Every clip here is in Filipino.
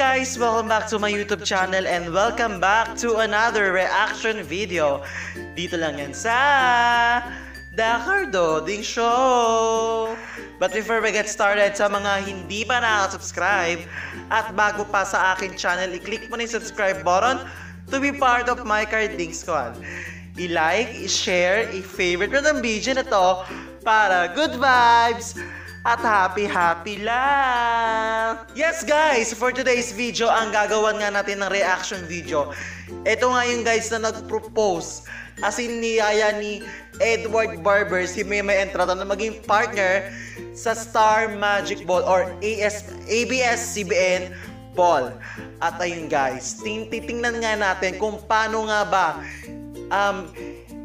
guys! Welcome back to my YouTube channel and welcome back to another reaction video. Dito lang yan sa The Cardo Ding Show. But before we get started, sa mga hindi pa nakasubscribe at bago pa sa akin channel, i-click mo na yung subscribe button to be part of my Carding Squad. I-like, i-share, i-favorite mo ng video na to para good vibes at happy-happy lang! Yes guys, for today's video, ang gagawan nga natin ng reaction video. Ito nga yung guys na nag-propose as in niyaya ni Edward Barber si Meme Entrata na maging partner sa Star Magic Ball or AS, ABS-CBN Ball. At ayun guys, titingnan nga natin kung paano nga ba um,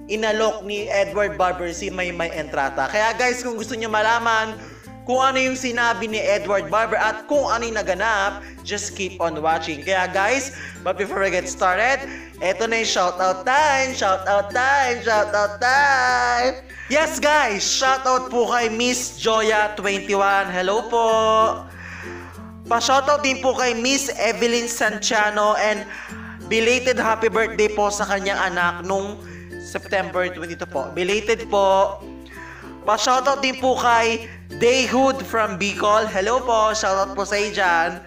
inalok ni Edward Barber si Maymay Entrata. Kaya guys, kung gusto niyo malaman kung ano yung sinabi ni Edward Barber at kung ano yung naganap, just keep on watching. Kaya guys, but before we get started, eto na yung shoutout time, shoutout time, shoutout time! Yes guys, shoutout po kay Miss Joya21. Hello po! Pa-shoutout din po kay Miss Evelyn Santiano and belated happy birthday po sa kanyang anak nung September 22 po. Belated po. Pa-shoutout din po kay Dayhood from Bicol. Hello po, shoutout po sa dyan.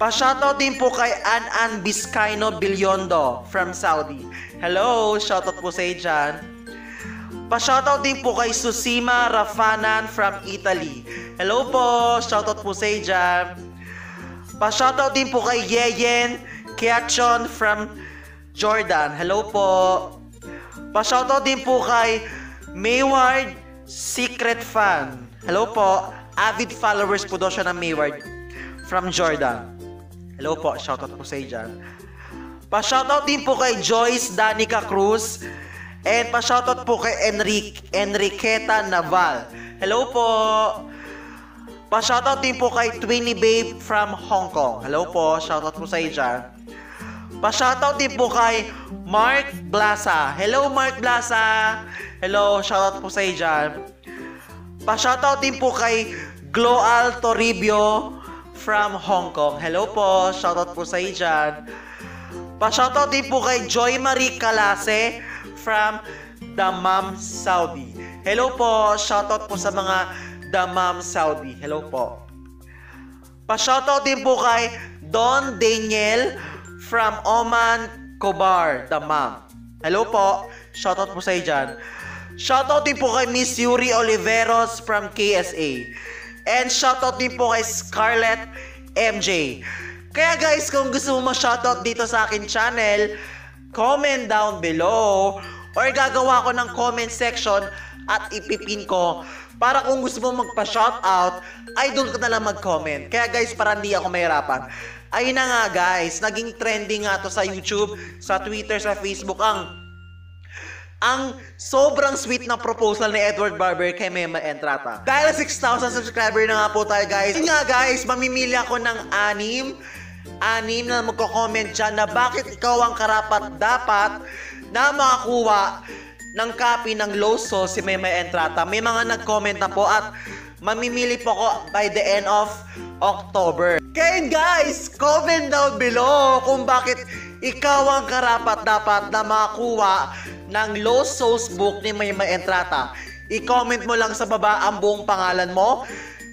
Pa-shoutout din po kay An-An Biscayno Bilyondo from Saudi. Hello, shoutout po sa dyan. Pa-shoutout din po kay Susima Rafanan from Italy. Hello po, shoutout po sa dyan. Pa-shoutout din po kay Yeyen Kiachon from Jordan. Hello po. Pa-shoutout din po kay Mayward Secret Fan. Hello po. Avid followers po daw siya ng Mayward from Jordan. Hello po. Shoutout po sa iyo. Pa-shoutout din po kay Joyce Danica Cruz. And pa-shoutout po kay Enrique, Enriqueta Naval. Hello po. Pa-shoutout din po kay Twinnie Babe from Hong Kong. Hello po. Shoutout po sa iyo. Pa-shoutout din po kay Mark Blasa. Hello Mark Blasa. Hello, shoutout po sa iyo dyan. Pa-shoutout din po kay Gloal Toribio from Hong Kong. Hello po, shoutout po sa iyo dyan. Pa-shoutout din po kay Joy Marie Calase from Damam, Saudi. Hello po, shoutout po sa mga Damam, Saudi. Hello po. Pa-shoutout din po kay Don Daniel from Oman, Kobar, Damam. Hello po, shoutout po sa iyo dyan. Shoutout din po kay Miss Yuri Oliveros from KSA. And shoutout din po kay Scarlett MJ. Kaya guys, kung gusto mo ma-shoutout dito sa akin channel, comment down below or gagawa ko ng comment section at ipipin ko para kung gusto mo magpa-shoutout, doon ka na lang mag-comment. Kaya guys, para hindi ako mahirapan. Ayun na nga guys, naging trending nga to sa YouTube, sa Twitter, sa Facebook ang ang sobrang sweet na proposal ni Edward Barber kay Mema Entrata. Dahil 6,000 subscriber na nga po tayo guys. Yun nga guys, mamimili ako ng anim, anim na magko-comment dyan na bakit ikaw ang karapat dapat na makakuha ng copy ng Loso si Mema Entrata. May mga nag-comment na po at mamimili po ko by the end of October. Kaya guys, comment down below kung bakit ikaw ang karapat dapat na makakuha ng Los Sauce Book ni Mayma Entrata. I-comment mo lang sa baba ang buong pangalan mo,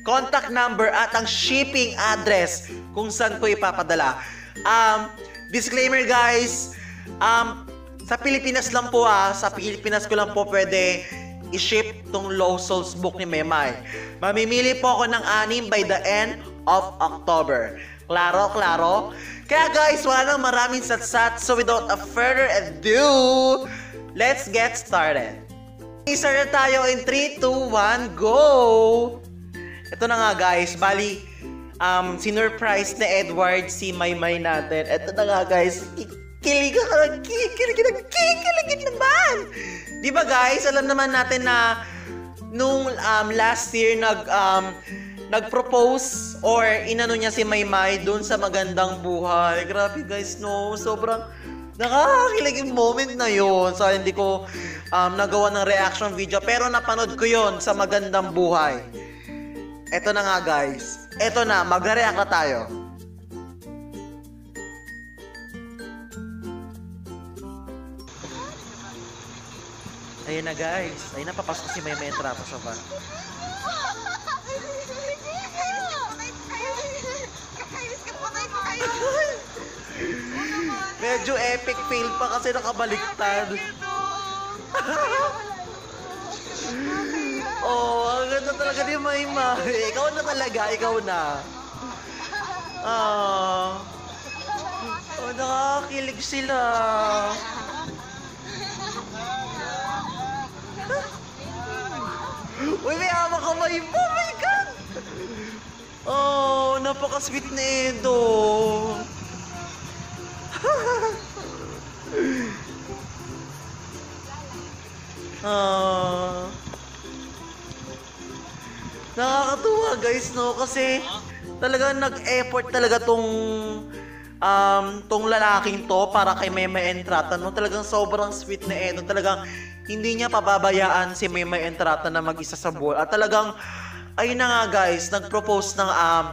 contact number at ang shipping address kung saan ko ipapadala. Um, disclaimer guys, um, sa Pilipinas lang po ah, sa Pilipinas ko lang po pwede i-ship tong Low Souls book ni Memay. Mamimili po ako ng anim by the end of October. Klaro, klaro? Kaya guys, wala nang maraming satsat. So without a further ado, let's get started. Start na tayo in 3, 2, 1, go! Ito na nga guys, bali, um, sinurprise na Edward si Maymay natin. Ito na nga guys, kikilig na, kikilig kikilig naman! Di ba guys, alam naman natin na nung um, last year nag um, nag-propose or inano niya si Maymay doon sa magandang buhay. Grabe guys, no, sobrang nakakakilig yung moment na yon sa hindi ko um, nagawa ng reaction video pero napanood ko yon sa magandang buhay. Eto na nga guys. Eto na, magre-react na tayo. Ayun na guys. Ayun na, papasok si Maymay Entrata sa van. Medyo epic fail pa kasi nakabaliktad. oh, ang ganda talaga ni Maymay. Ikaw na talaga, ikaw na. Ah. Oh, nakakakilig sila. Uy, may hawak ka ba yun? Oh my God! Oh, napaka-sweet na Edo. ah. Nakakatuwa guys, no? Kasi talaga nag-effort talaga tong um, tong lalaking to para kay Meme Entrata, no? Talagang sobrang sweet na Edo. Talagang hindi niya pababayaan si Meme Entrata na mag-isa sa ball. At talagang, ayun na nga guys, nag-propose ng um,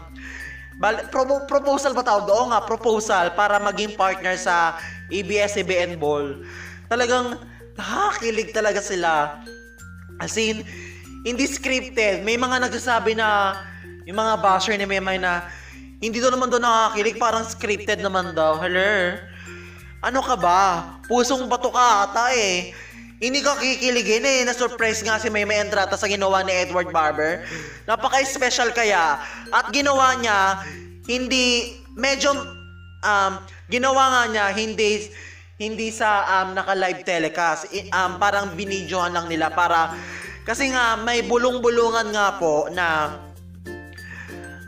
bal- pro- proposal ba tawag? Oo nga, proposal para maging partner sa ABS-CBN Ball. Talagang nakakilig talaga sila. As in, hindi scripted. May mga nagsasabi na yung mga basher ni Memay na hindi daw naman daw nakakilig, parang scripted naman daw. Hello? Ano ka ba? Pusong bato ka ata eh. Hindi ka kikiligin eh. Na-surprise nga si Memay Entrata sa ginawa ni Edward Barber. Napaka-special kaya. At ginawa niya, hindi, medyo, um, ginawa nga niya, hindi, hindi sa um, naka-live telecast. I- um, parang binidyohan lang nila para, kasi nga, may bulong-bulungan nga po na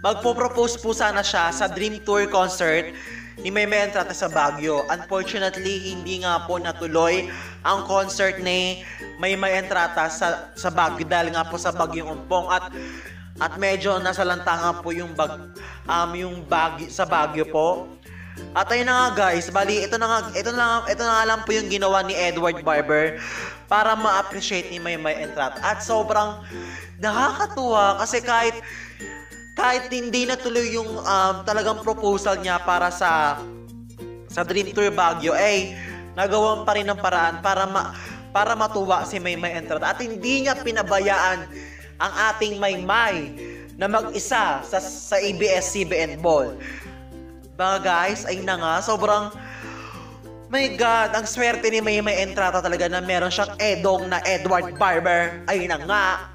magpo-propose po sana siya sa Dream Tour concert ni Meme Entrata sa Baguio. Unfortunately, hindi nga po natuloy ang concert ni Meme Entrata sa, sa Baguio dahil nga po sa Bagyong Umpong at at medyo nasa lantangan po yung bag um yung bag sa Baguio po. At ayun na nga guys, bali ito na nga ito na ito na lang po yung ginawa ni Edward Barber para ma-appreciate ni Meme Entrata. At sobrang nakakatuwa kasi kahit kahit hindi natuloy yung um, talagang proposal niya para sa sa Dream Tour Baguio, eh, nagawan pa rin ng paraan para ma, para matuwa si Maymay Entrata. At hindi niya pinabayaan ang ating Maymay na mag-isa sa, sa ABS-CBN Ball. Mga guys, ay na nga, sobrang My God, ang swerte ni Maymay Entrata talaga na meron siyang edong na Edward Barber. Ay na nga.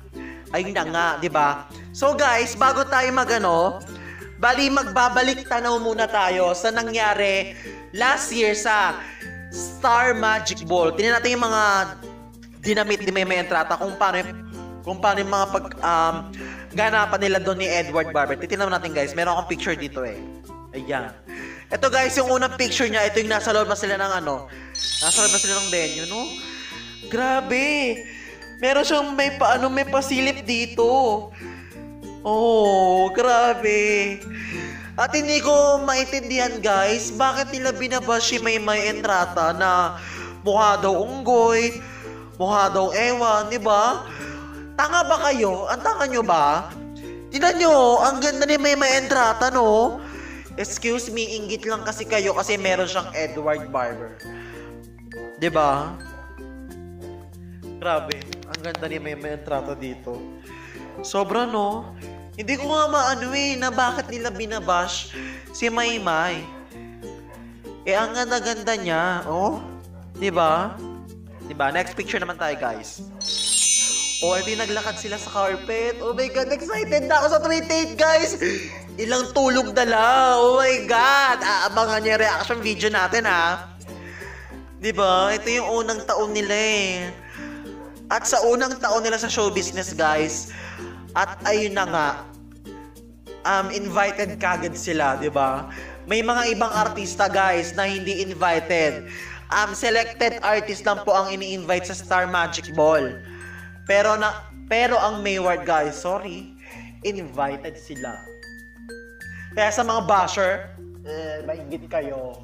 Ay na nga, di ba? So guys, bago tayo magano, bali magbabalik tanaw muna tayo sa nangyari last year sa Star Magic Ball. Tingnan natin yung mga dinamit ni Meme Entrata kung paano kung paano yung mga pag um, ganapan nila doon ni Edward Barber. Titingnan natin guys, meron akong picture dito eh. Ayan. Ito guys, yung unang picture niya, ito yung nasa loob na sila ng ano. Nasa loob na sila ng venue, no? Grabe. Meron siyang may paano may pasilip dito. Oh, grabe. At hindi ko maintindihan guys, bakit nila binabash si Maymay Entrata na mukha daw unggoy, mukha daw ewan, di ba? Tanga ba kayo? Ang tanga nyo ba? Tingnan nyo, ang ganda ni Maymay Entrata, no? Excuse me, inggit lang kasi kayo kasi meron siyang Edward Barber. Di ba? Grabe, ang ganda ni Maymay Entrata dito. Sobra, no? Hindi ko nga maano eh, na bakit nila binabash si Maymay. Eh, ang ganda-ganda niya, oh. Di ba? Di ba? Next picture naman tayo, guys. Oh, ito yung naglakad sila sa carpet. Oh my God, excited na ako sa 28, guys! Ilang tulog dala. Oh my God! Aabangan niya reaction video natin, ha? Di ba? Ito yung unang taon nila eh. At sa unang taon nila sa show business, guys, at ayun na nga, um, invited kagad sila, di ba? May mga ibang artista, guys, na hindi invited. Um, selected artist lang po ang ini-invite sa Star Magic Ball. Pero na pero ang Mayward guys, sorry, invited sila. Kaya sa mga basher, eh, maingit kayo.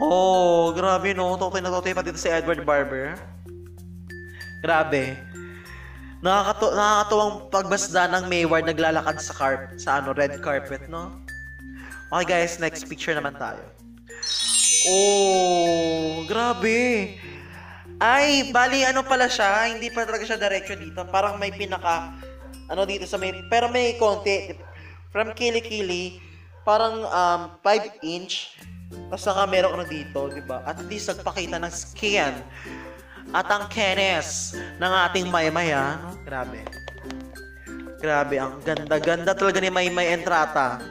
Oh, grabe no. Totoy na totoy pa dito si Edward Barber. Grabe. Nakakatu nakakatuwang pagbasda ng Mayward naglalakad sa carp sa ano red carpet, no? Okay guys, next picture naman tayo. Oh, grabe. Ay, bali ano pala siya, hindi pa talaga siya diretso dito. Parang may pinaka, ano dito sa may, pero may konti. From kilikili, parang um, 5 inch. Tapos saka meron na dito, di ba? At least nagpakita ng skin at ang kenes ng ating Maymaya. No? Grabe. Grabe, ang ganda-ganda talaga ni Maymay Entrata.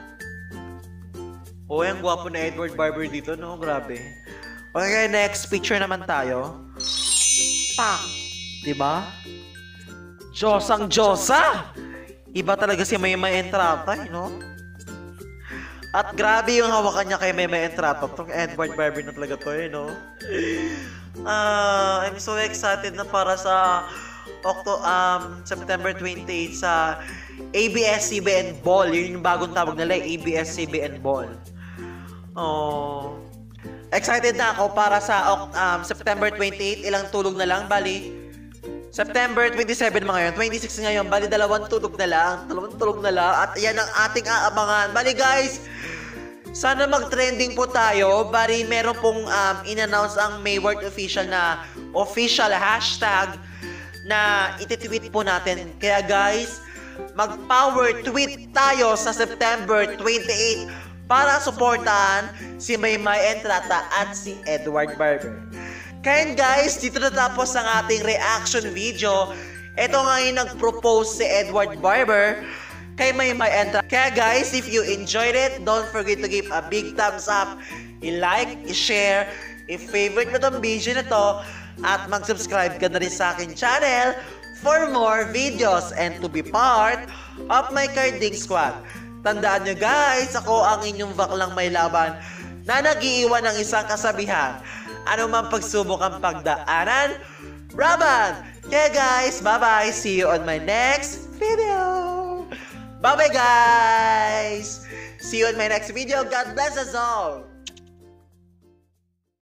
Oh, ang gwapo na Edward Barber dito, no? Grabe. Okay, next picture naman tayo. Pak! Diba? Diyosang Diyosa! Iba talaga si Maymay Entrata, eh, no? At grabe yung hawakan niya kay Maymay Entrata. Itong Edward Barber na talaga to, eh, no? Ah, I'm so excited na para sa Octo, um, September 28 sa ABS-CBN Ball. Yun yung bagong tawag nila, eh, ABS-CBN Ball. Oh. Excited na ako para sa um, September 28. Ilang tulog na lang, bali. September 27 mga ngayon, 26 ngayon, bali dalawang tulog na lang, dalawang tulog na lang, at yan ang ating aabangan. Bali guys, sana mag-trending po tayo. Bali, meron pong um, in-announce ang Mayward official na official hashtag na ititweet po natin. Kaya guys, mag-power tweet tayo sa September 28 para suportahan si Maymay Entrata at si Edward Barber. Kaya guys, dito natapos ang ating reaction video. Ito nga yung nag-propose si Edward Barber kay Maymay Entrata. Kaya guys, if you enjoyed it, don't forget to give a big thumbs up, i-like, i-share, i-favorite mo tong video na to, at mag-subscribe ka na rin sa akin channel for more videos and to be part of my carding squad. Tandaan nyo guys, ako ang inyong baklang may laban na nag-iiwan ng isang kasabihan. Ano man pagsubok ang pagdaanan, Raban! Kaya guys, bye-bye! See you on my next video! Bye-bye guys! See you in my next video. God bless us all!